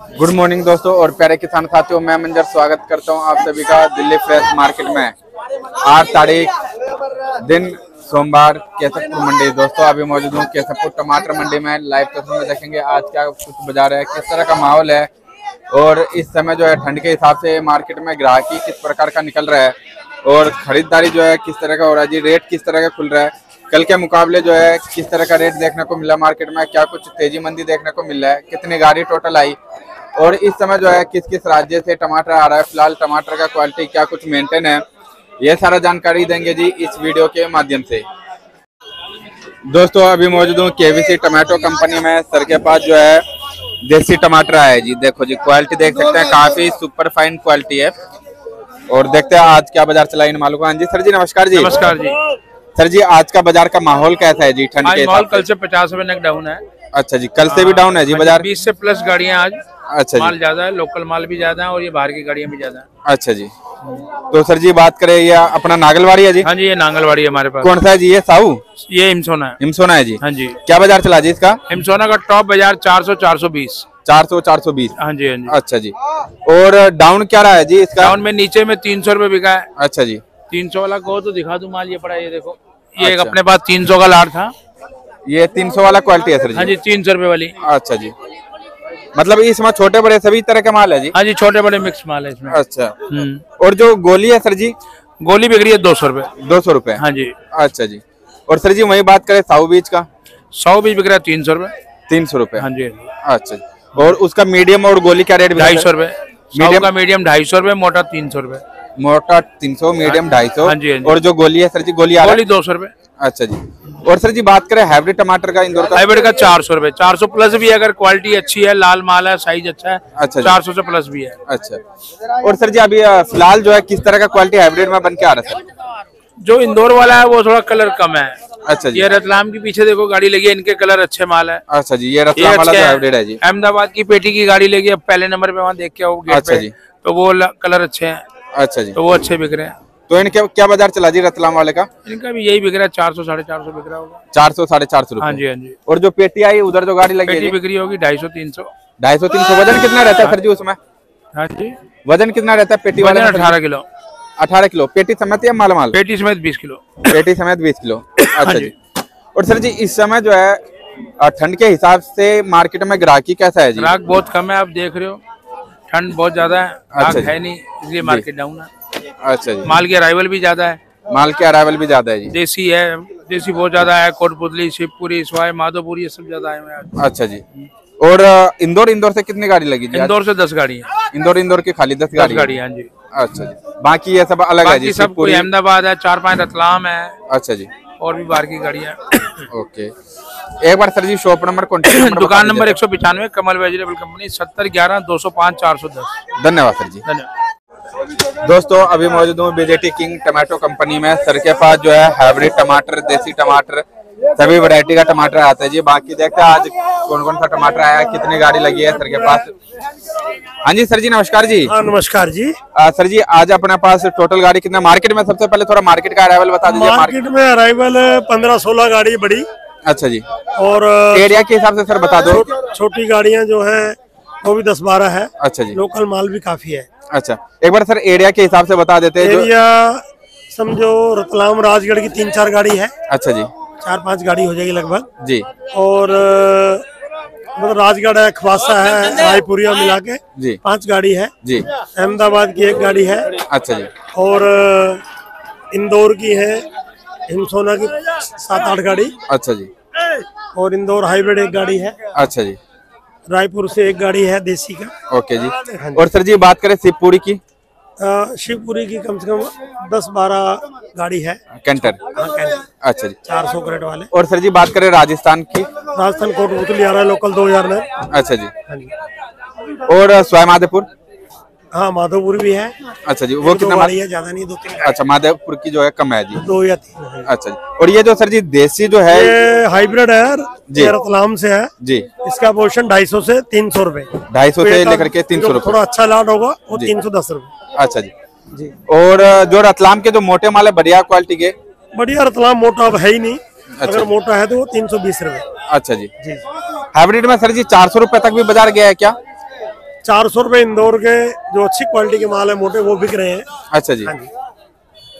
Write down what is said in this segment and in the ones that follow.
Good morning दोस्तों, और प्यारे किसान साथियों, मैं मंजर स्वागत करता हूँ आप सभी का दिल्ली फ्रेश मार्केट में। आठ तारीख, दिन सोमवार, केसरपुर मंडी। दोस्तों, अभी मौजूद हूँ केसरपुर टमाटर मंडी में। लाइव तस्वीर में देखेंगे आज क्या कुछ बाज़ार है, किस तरह का माहौल है, और इस समय जो है ठंड के हिसाब से मार्केट में ग्राहकी किस प्रकार का निकल रहा है, और खरीदारी जो है किस तरह का हो रहा है, जी रेट किस तरह का खुल रहा है, कल के मुकाबले जो है किस तरह का रेट देखने को मिला मार्केट में, क्या कुछ तेज़ी मंदी देखने को मिल रहा है, कितनी गाड़ी टोटल आई और इस समय जो है किस किस राज्य से टमाटर आ रहा है फ़िलहाल टमाटर का क्वालिटी क्या कुछ मेंटेन है ये सारा जानकारी देंगे जी इस वीडियो के माध्यम से। दोस्तों अभी मौजूद हूँ केवीसी टमाटो कंपनी में। सर के पास जो है देसी टमाटर आया है जी। देखो जी क्वालिटी देख सकते हैं काफ़ी सुपर फाइन क्वालिटी है। और देखते हैं आज क्या बाज़ार चला इन मालूम को। हाँ जी सर जी नमस्कार जी। नमस्कार जी। सर जी आज का बाज़ार का माहौल कैसा है जी? ठंड के हिसाब कल से पचास रुपए डाउन है। अच्छा जी कल से भी डाउन है जी बाज़ार? बीस से प्लस गाड़ियाँ आज। अच्छा माल ज़्यादा है लोकल माल भी ज़्यादा है और ये बाहर की गाड़ियाँ भी ज़्यादा है। अच्छा जी। तो सर जी बात करें ये अपना नागलवाड़ी है जी? हाँ जी ये नांगलवाड़ी है हमारे पास। कौन सा है जी ये साहू? ये हिमसोना है। हिमसोना है जी। हाँ जी। क्या बाज़ार चला जी इसका? हिमसोना का टॉप बाज़ार चार सौ चार सौ बीस। चार सौ चार सौ बीस। हाँ जी हाँ जी। अच्छा जी। और डाउन क्या रहा है जी इसका? टाउन में नीचे में तीन सौ रुपए बिका है। अच्छा जी। तीन सौ वाला कहो तो दिखा दू माल ये पड़ा ये देखो। ये एक अच्छा। अपने पास तीन सौ का लाट था। ये तीन सौ वाला क्वालिटी है सर हाँ जी जी तीन सौ रुपए वाली। अच्छा जी। मतलब इसमें छोटे बड़े सभी तरह का माल है जी? हाँ जी छोटे बड़े मिक्स माल है इसमें। अच्छा। हम्म। और जो गोली है सर जी? गोली बिक रही है दो सौ रुपए। दो सौ रुपए? हाँ जी। अच्छा जी। और सर जी वही बात करें साहू बीज का? सौ बीज बिक रहा है तीन सौ रुपए। तीन सौ रुपए। हाँ जी हाँ अच्छा जी। और उसका मीडियम और गोली क्या रेट ढाई सौ रुपए। Medium- मीडियम का मीडियम ढाई सौ रुपए मोटा तीन सौ रुपए। मोटा तीन सौ मीडियम ढाई सौ। हाँ जी, हाँ जी। और जो गोली है सर जी गोली गोली दो सौ रुपए। है अच्छा जी। और सर जी बात करें हाइब्रिड टमाटर का इंदौर का? हाइब्रिड का चार सौ रुपए। चार सौ प्लस भी है अगर क्वालिटी अच्छी है लाल माल है साइज़ अच्छा है अच्छा चार सौ से प्लस भी है। अच्छा। और सर जी अभी फ़िलहाल जो है किस तरह का क्वालिटी हाइब्रिड में बन के आ रहा है जो इंदौर वाला है वो थोड़ा कलर कम है। अच्छा जी। ये रतलाम के पीछे देखो गाड़ी लगी है इनके कलर अच्छे माल है। अच्छा जी ये रतलाम वाला हाइब्रिड है। जी। अहमदाबाद की पेटी की गाड़ी लगी है पहले नंबर पे वहाँ देख के आओ अच्छा पे। जी। तो वो कलर अच्छे हैं। अच्छा जी। तो वो अच्छे बिक रहे हैं। तो इनके क्या बाज़ार चला जी रतलाम वाले का? इनका भी यही बिक रहा है चार सौ साढ़े चार सौ बिक रहा होगा। चार सौ साढ़े चार सौ हाँ जी हाँ जी। और जो पेटी आई उधर जो गाड़ी लगी पेटी बिक्री होगी ढाई सौ तीन सौ। ढाई सौ तीन सौ। वज़न कितना रहता है सर जी उसमें? हाँ जी। वज़न कितना रहता है पेटी वाले अठारह किलो। अठारह किलो। पेटी समेत या माल माल? पेटी समेत बीस किलो। पेटी समेत बीस किलो। अच्छा हाँ जी। जी। और सर जी इस समय जो है ठंड के हिसाब से मार्केट में ग्राहकी कैसा है जी? ग्राहक बहुत कम है आप देख रहे हो। ठंड बहुत ज़्यादा है अच्छा है नहीं इसलिए मार्केट डाउन है। अच्छा जी। माल की अराइवल भी ज़्यादा है। माल के अराइवल भी ज़्यादा है जी। देसी है देसी बहुत ज़्यादा है कोटपुतली शिवपुरी स्वाय माधोपुरी ये सब ज़्यादा है अच्छा जी। और इंदौर इंदौर से कितनी गाड़ी लगी जी इंदौर से दस गाड़ी इंदौर इंदौर की खाली दस गाड़ी गाड़ी है जी। अच्छा जी। बाकी ये सब अलग है जी सब कोई अहमदाबाद है चार पाँच रतलाम है। अच्छा जी। और भी बाहर की गाड़ियाँ ओके। एक बार सर जी शॉप नंबर कॉन्टेक्ट नंबर दुकान नंबर एक सौ पिचानवे कमल वेजिटेबल कंपनी सत्तर ग्यारह दो सौ पाँच चार सौ दस। धन्यवाद सर जी। धन्यवाद। दोस्तों अभी मौजूद हूँ बीजेटी किंग टमाटो कंपनी में। सर के पास जो है हाइब्रिड टमाटर देसी टमाटर सभी वैरायटी का टमाटर आता है जी। बाकी देखते हैं आज कौन कौन सा टमाटर आया कितनी गाड़ी लगी है सर के पास। हाँ जी सर जी नमस्कार जी। हाँ नमस्कार जी। आ, सर जी आज अपने पास टोटल गाड़ी कितना मार्केट में सबसे पहले थोड़ा मार्केट का अराइवल बता दीजिए। मार्केट में अराइवल पंद्रह सोलह गाड़ी बड़ी। अच्छा जी। और एरिया के हिसाब से सर बता दो। छोटी गाड़ियाँ जो है वो भी दस बारह है। अच्छा जी। लोकल माल भी काफ़ी है। अच्छा एक बार सर एरिया के हिसाब से बता देते हैं एरिया समझो रतलाम राजगढ़ की तीन चार गाड़ी है। अच्छा जी। चार पाँच गाड़ी हो जाएगी लगभग। जी। और मतलब राजगढ़ है खवासा है रायपुरिया मिला के जी। पाँच गाड़ी है। जी। अहमदाबाद की एक गाड़ी है। अच्छा जी। और इंदौर की है हिमसोना की सात आठ गाड़ी। अच्छा जी। और इंदौर हाइब्रिड एक गाड़ी है। अच्छा जी। रायपुर से एक गाड़ी है देसी का। ओके जी। और सर जी बात करें शिवपुरी की? शिवपुरी की कम से कम दस बारह गाड़ी है। कैंटर? हाँ कैंटर। अच्छा जी। चार सौ ग्रेड वाले। और सर जी बात करें राजस्थान की? राजस्थान कोटपुतली आ रहा है लोकल दो हज़ार में। अच्छा जी। हाँ जी। और स्वयं माधेपुर? हाँ माधोपुर भी है। अच्छा जी वो कितना है ज़्यादा नहीं दो तीन अच्छा माधेपुर की जो है कम है जी। दो या तीन अच्छा जी और ये जो सर जी देसी जो है ये हाइब्रिड है जी। रतलाम से है। जी। इसका पोर्शन ढाई सौ से तीन सौ रूपए। ढाई सौ से लेकर के तीन सौ रुपए। थोड़ा अच्छा लाट होगा वो तीन सौ दस रूपए। अच्छा जी। जी। और जो रतलाम के जो मोटे माल है बढ़िया क्वालिटी के? बढ़िया रतलाम मोटा अब है ही नहीं। अच्छा। अगर मोटा है तो वो तीन सौ बीस रूपए। अच्छा जी। जी हाइब्रिड में सर जी चार सौ रुपए तक भी बाज़ार गया है क्या? चार सौ रूपए इंदौर के जो अच्छी क्वालिटी के माल है मोटे वो बिक रहे हैं। अच्छा जी। हाँ जी।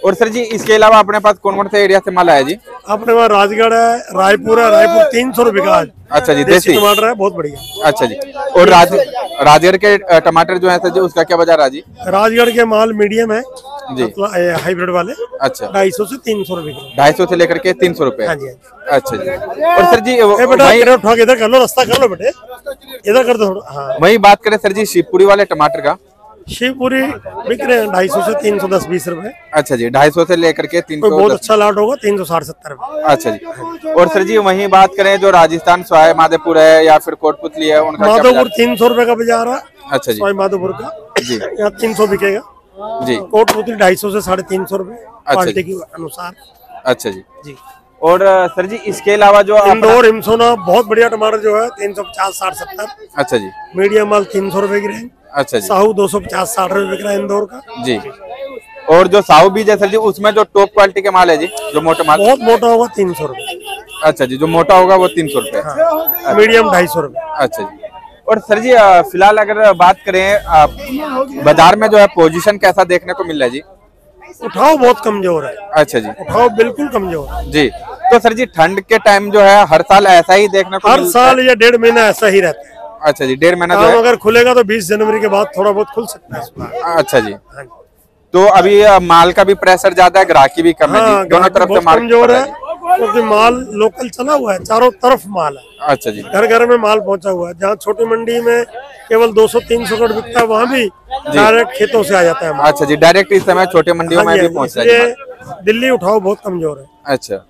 और सर जी इसके अलावा अपने पास कौन कौन से एरिया से माल आया जी? अपने पास राजगढ़ है रायपुर है रायपुर तीन सौ रुपये का अच्छा जी देसी। टमाटर है बहुत बढ़िया। अच्छा जी। और राज राजगढ़ के टमाटर जो है सर जी उसका क्या बाज़ार है जी? राजगढ़ के माल मीडियम है। हाइब्रिड वाले अच्छा। ढाई सौ से तीन सौ रुपए ढाई सौ से लेकर के तीन सौ रुपए। हाँ जी हाँ अच्छा जी। और सर जी बेटा इधर कर लो रास्ता कर लो बेटे। इधर कर दो थोड़ा हाँ। वही बात करें सर जी शिवपुरी वाले टमाटर का। शिवपुरी बिक रहे हैं ढाई सौ से तीन सौ दस बीस रूपए। अच्छा जी ढाई सौ से लेकर के तीन सौ बहुत अच्छा लाट होगा तीन सौ साठ सत्तर रुपए। अच्छा जी। और सर जी वहीं बात करें जो राजस्थान सवाई माधोपुर है या फिर कोटपुतली है उनका माधोपुर तीन सौ रुपए का बाज़ार है अच्छा जी। माधोपुर का। जी। यहाँ तीन सौ बिकेगा। जी। कोटपुतली ढाई सौ से साढ़े तीन सौ रूपए क्वालिटी के अनुसार। अच्छा जी। जी। और सर जी इसके अलावा जो इंदौर हिमसोना बहुत बढ़िया टमाटर जो है तीन सौ पचास साठ सत्तर। अच्छा जी। मीडियम माल तीन सौ रुपए की रेंज अच्छा जी। साहू दो सौ पचास साठ रुपए बिक रहा है इंदौर का। जी। और जो साहू बीज है सर जी उसमें जो टॉप क्वालिटी के माल है जी जो मोटे माल। बहुत मोटा होगा तीन सौ रुपए। अच्छा जी जो मोटा होगा वो तीन सौ रुपए। मीडियम ढाई सौ रुपए। अच्छा जी। और सर जी फ़िलहाल अगर बात करें बाज़ार में जो है पोजीशन कैसा देखने को मिल रहा है जी? उठाव बहुत कमज़ोर है। अच्छा जी। उठाव बिल्कुल कमज़ोर जी। तो सर जी ठंड के टाइम जो है हर साल ऐसा ही देखने को हर साल या डेढ़ महीना ऐसा ही रहता है। अच्छा जी डेढ़ महीना जो अगर खुलेगा तो 20 जनवरी के बाद थोड़ा बहुत खुल सकता है अच्छा जी। हाँ तो अभी माल का भी प्रेशर ज़्यादा है ग्राहकी भी कम है हाँ दोनों तरफ़ से मार्केट कमज़ोर है। क्योंकि माल लोकल चला हुआ है चारों तरफ़ माल है। अच्छा जी। घर घर में माल पहुँचा हुआ है जहाँ छोटी मंडी में केवल 200-300 करोड़ बिकता है वहाँ भी डायरेक्ट खेतों से आ जाता है अच्छा जी डायरेक्ट इस समय छोटे मंडियों में हाँ भी हाँ पहुँच है दिल्ली उठाओ बहुत कमज़ोर है। अच्छा।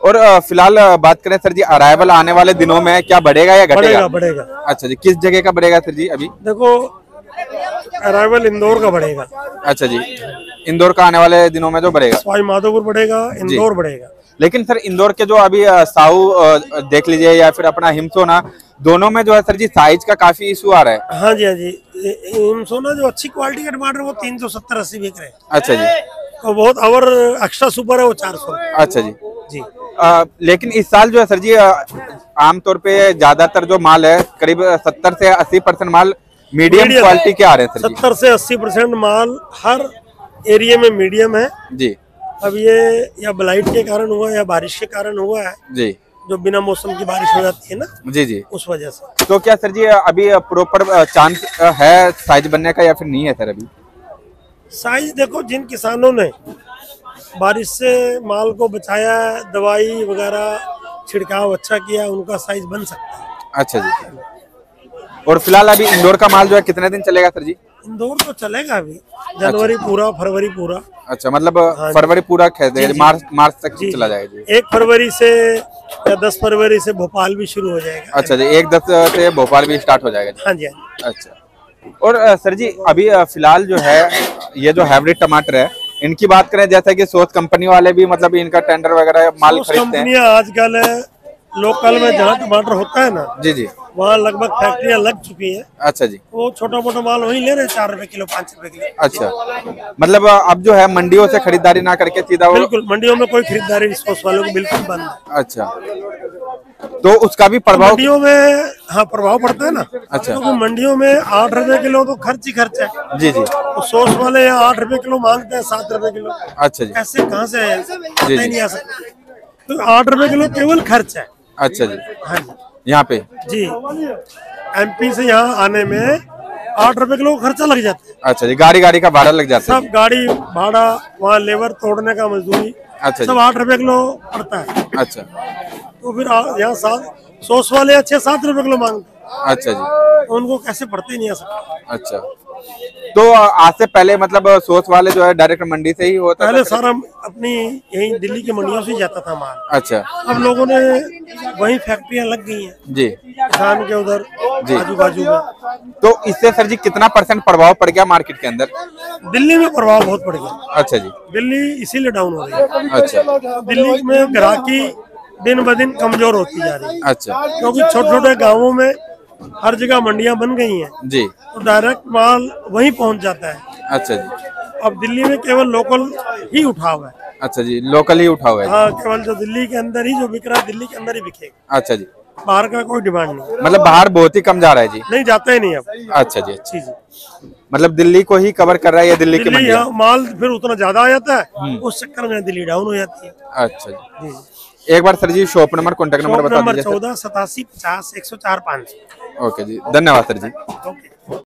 और फ़िलहाल बात करें सर जी अराइवल आने वाले दिनों में क्या बढ़ेगा या घटेगा? बढ़ेगा बढ़ेगा। अच्छा जी किस जगह का बढ़ेगा सर जी अभी? देखो अराइवल इंदौर का बढ़ेगा। अच्छा जी इंदौर का आने वाले दिनों में जो बढ़ेगा? माधोपुर बढ़ेगा इंदौर बढ़ेगा। लेकिन सर इंदौर के जो अभी साहू देख लीजिए या फिर अपना हिमसोना दोनों में जो है सर जी साइज़ का काफ़ी इशू आ रहा है। हाँ जी हाँ जी। सोना जो अच्छी क्वालिटी का टमाटर वो तीन सौ सत्तर अस्सी बिक रहे हैं। अच्छा जी। और बहुत और एक्स्ट्रा सुपर है वो चार सौ। अच्छा जी। जी। अ, लेकिन इस साल जो है सर जी आमतौर पे ज़्यादातर जो माल है करीब सत्तर से अस्सी परसेंट माल मीडियम क्वालिटी के आ रहे हैं सत्तर से अस्सी परसेंट माल हर एरिया में मीडियम है। जी। अब ये या ब्लाइट के कारण हुआ या बारिश के कारण हुआ है जी। जो बिना मौसम की बारिश हो जाती है ना जी जी। उस वजह से। तो क्या सर जी अभी प्रॉपर चांस है साइज़ बनने का या फिर नहीं है सर अभी? साइज़ देखो जिन किसानों ने बारिश से माल को बचाया दवाई वगैरह छिड़काव अच्छा किया उनका साइज़ बन सकता है। अच्छा जी। और फ़िलहाल अभी इंदौर का माल जो है कितने दिन चलेगा सर जी? इंदौर तो चलेगा अभी। जनवरी पूरा फरवरी पूरा। अच्छा मतलब हाँ फरवरी पूरा खेल मार्च मार्च तक चला जाएगा जी। एक फरवरी से या दस फरवरी से भोपाल भी शुरू हो जाएगा। अच्छा जी एक दस से भोपाल भी स्टार्ट हो जाएगा हाँ जी हाँ अच्छा। और सर जी अभी फ़िलहाल जो है ये जो हाइब्रिड टमाटर है इनकी बात करें जैसा कि सोच कंपनी वाले भी मतलब इनका टेंडर वगैरह माल खरीदते हैं। आजकल लोकल में जहाँ टमाटर होता है ना जी जी। वहाँ लगभग फैक्ट्रियाँ लग चुकी है। अच्छा जी। वो छोटा मोटा माल वही ले रहे हैं चार रुपए किलो पाँच रुपए किलो। अच्छा। मतलब अब जो है मंडियों से खरीदारी ना करके सीधा बिल्कुल मंडियों में कोई खरीदारी वालों को बिल्कुल बंद। अच्छा। तो उसका भी प्रभाव मंडियों में हाँ प्रभाव पड़ता है ना। अच्छा। क्योंकि मंडियों में आठ रुपए किलो तो खर्च ही खर्च है। जी जी। तो सोच वाले आठ रुपए किलो मांगते हैं सात रुपए किलो। अच्छा जी। ऐसे कहाँ से है। नहीं आ सकता। तो आठ रुपए किलो केवल खर्च है। अच्छा जी। हाँ जी। यहाँ पे? जी। एमपी से यहाँ आने में आठ रुपए किलो खर्चा लग जाता है। अच्छा जी गाड़ी गाड़ी का भाड़ा लग जाता है। सब गाड़ी भाड़ा वहाँ लेबर तोड़ने का मजदूरी अच्छा सब आठ रुपए किलो पड़ता है। अच्छा। तो फिर यहाँ सात सौस वाले अच्छे सात रुपए किलो मांगते हैं। अच्छा जी। तो उनको कैसे पड़ते नहीं आ सकता। अच्छा। तो आज से पहले मतलब सोच वाले जो है डायरेक्ट मंडी से ही होता पहले सर हम अपनी यही दिल्ली की मंडियों से जाता था माल। अच्छा। अब लोगों ने वही फैक्ट्रियाँ लग गई हैं। जी। किसान के उधर जी। आजू बाजू में। तो इससे सर जी कितना परसेंट प्रभाव पड़ गया मार्केट के अंदर? दिल्ली में प्रभाव बहुत पड़ गया। अच्छा जी। दिल्ली इसीलिए डाउन हो रही है। अच्छा। दिल्ली में ग्राहकी दिन ब दिन कमज़ोर होती जा रही है। अच्छा। क्योंकि छोटे छोटे गाँवों में हर जगह मंडियाँ बन गई हैं। जी। तो डायरेक्ट माल वहीं पहुँच जाता है। अच्छा जी। अब दिल्ली में केवल लोकल ही उठा हुआ है। अच्छा जी लोकल ही उठाव है। हाँ केवल जो दिल्ली के अंदर ही जो बिक रहा है दिल्ली के अंदर ही बिकेगा। अच्छा जी। बाहर का कोई डिमांड नहीं। मतलब बाहर बहुत ही कम जा रहा है जी। नहीं जाता ही नहीं अब। अच्छा जी अच्छी। जी मतलब दिल्ली को ही कवर कर रहा है या दिल्ली, दिल्ली के हाँ, माल फिर उतना ज़्यादा आ जाता है हम्म। उस चक्कर में दिल्ली डाउन हो जाती है। अच्छा जी। एक बार सर जी शॉप नंबर कॉन्टेक्ट नंबर बता दीजिए चौदह सतासी पचास एक सौ चार पाँच। ओके जी धन्यवाद सर जी। ओके